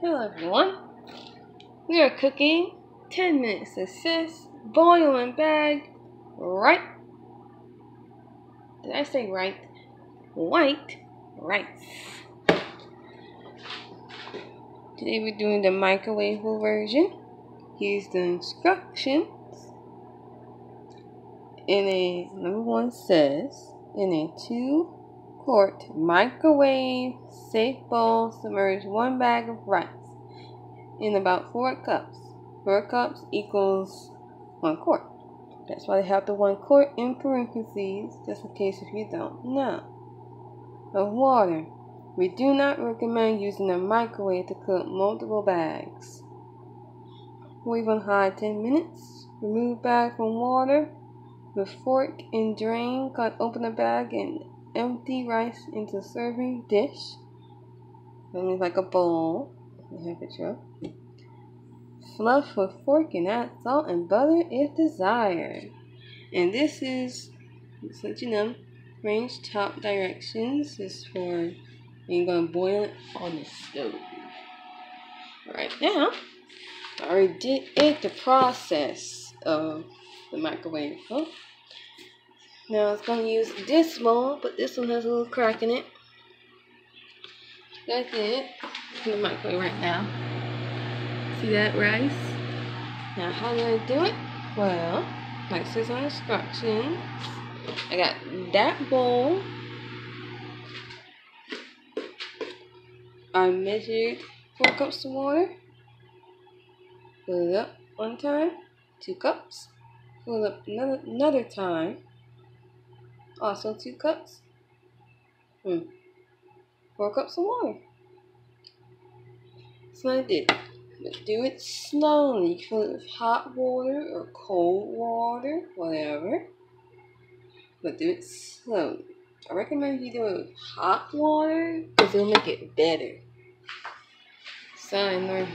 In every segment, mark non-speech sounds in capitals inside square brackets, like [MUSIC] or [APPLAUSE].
Hello everyone. We are cooking 10 minute success boil-in-bag right. Did I say right? White rice. Today we're doing the microwave version. Here's the instructions. In a number one says in a two quart microwave safe bowl, submerge one bag of rice in about four cups. Four cups equals one quart. That's why they have the one quart in parentheses, just in case if you don't know. Of water. We do not recommend using a microwave to cook multiple bags. Leave on high 10 minutes. Remove bag from water with fork and drain. Cut open the bag and empty rice into serving dish. That means like a bowl. I have a picture of. Fluff with fork and add salt and butter if desired. And this is, just let you know, range top directions is for you're gonna boil it on the stove. Right now, I already did it the process of the microwave. Oh, now it's going to use this bowl, but this one has a little crack in it. That's it. In the microwave right now. See that rice? Now how do I do it? Well, like says on instructions, I got that bowl. I measured four cups of water. Fill it up one time, two cups. Fill it up another, another time also two cups. Hmm. Four cups of water. So I did. But do it slowly. You fill it with hot water or cold water, whatever. But do it slowly. I recommend you do it with hot water because it'll make it better. So I learned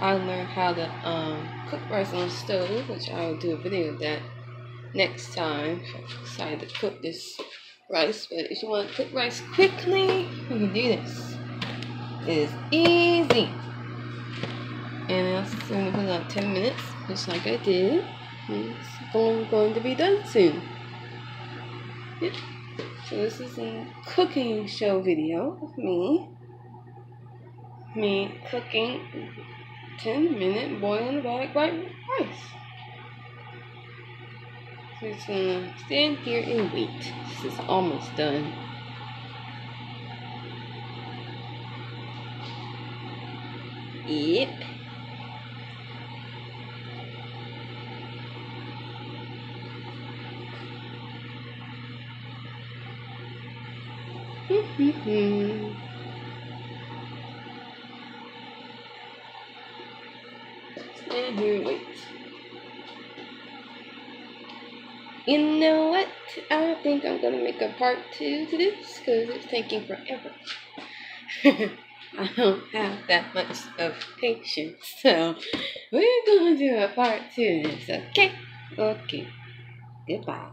I learned how to um, cook rice on the stove, which I will do a video of that next time. I decided to cook this rice, but if you want to cook rice quickly, you can do this. It is easy. And I'm going put on 10 minutes, just like I did. It's going to be done soon. Yep. So this is a cooking show video of me. Me cooking 10 minute boil-in-bag white rice. Just gonna stand here and wait. This is almost done. Yep. [LAUGHS] Stand here and wait. You know what? I think I'm gonna make a part two to this because it's taking forever. [LAUGHS] I don't have that much of patience, so we're gonna do a part two this, okay? Okay. Goodbye.